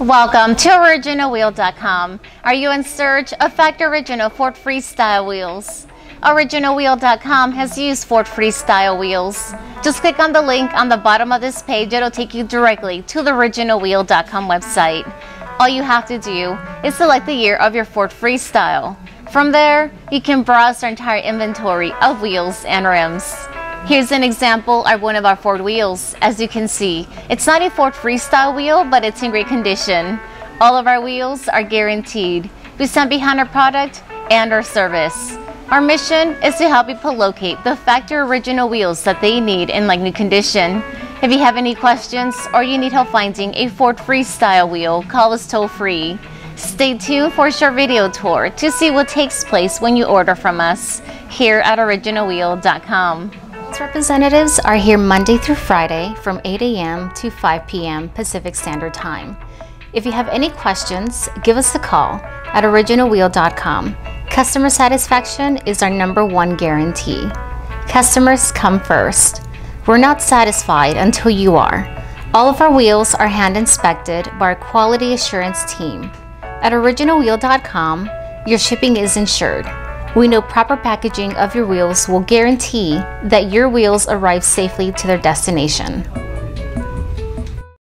Welcome to OriginalWheel.com. Are you in search of factory original Ford Freestyle wheels? OriginalWheel.com has used Ford Freestyle wheels. Just click on the link on the bottom of this page, it'll take you directly to the OriginalWheel.com website. All you have to do is select the year of your Ford Freestyle. From there, you can browse our entire inventory of wheels and rims. Here's an example of one of our Ford wheels. As you can see, it's not a Ford Freestyle wheel, but it's in great condition. All of our wheels are guaranteed. We stand behind our product and our service. Our mission is to help people locate the factory original wheels that they need in like new condition. If you have any questions or you need help finding a Ford Freestyle wheel, call us toll free. Stay tuned for a short video tour to see what takes place when you order from us here at OriginalWheel.com. Representatives are here Monday through Friday from 8 a.m. to 5 p.m. Pacific Standard Time. If you have any questions, give us a call at originalwheel.com. Customer satisfaction is our number one guarantee. Customers come first. We're not satisfied until you are. All of our wheels are hand inspected by our quality assurance team. At originalwheel.com, your shipping is insured. We know proper packaging of your wheels will guarantee that your wheels arrive safely to their destination.